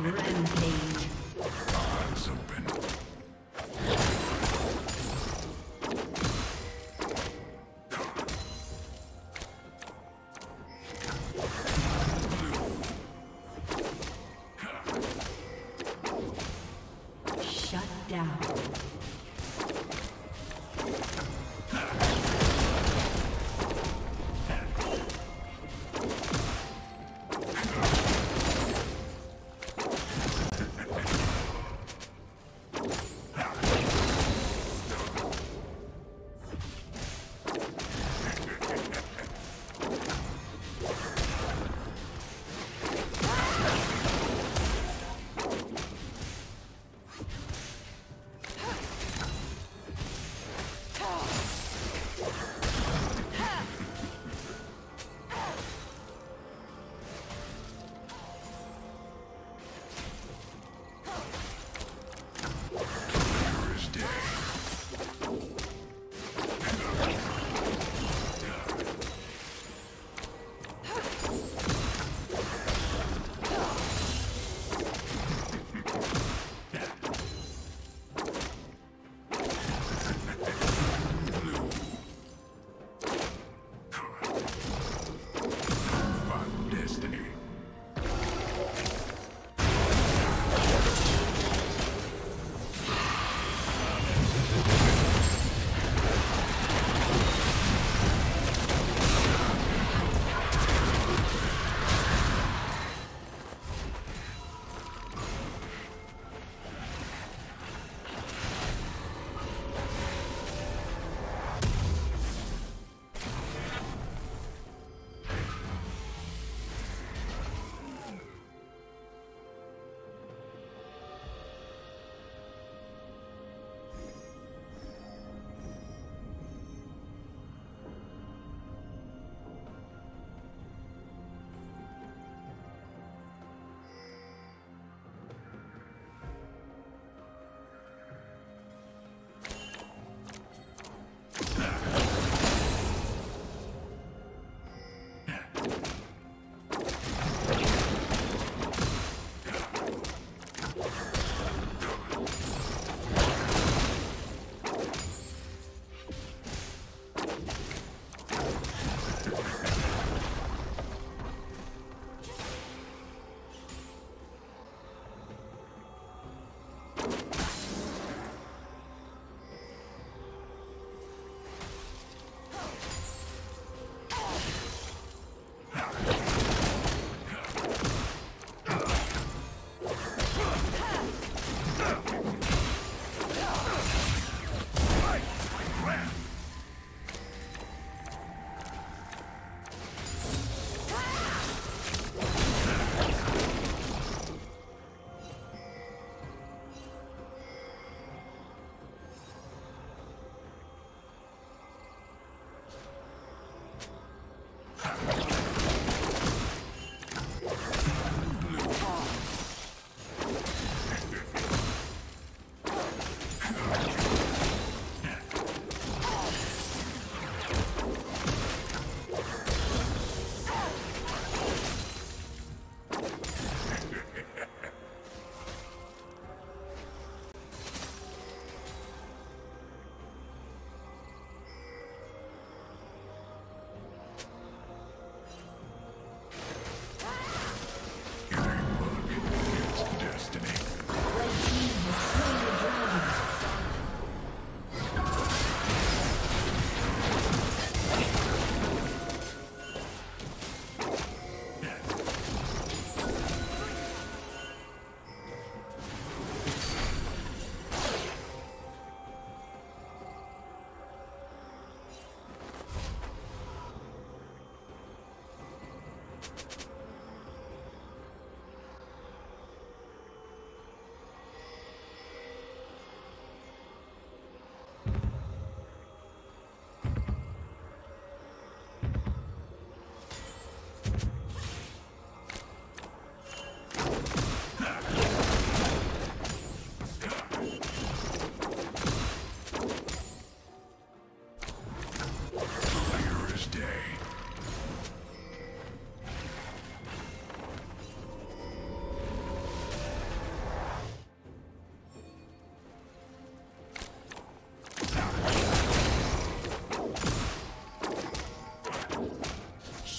Rampage.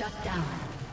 A summoner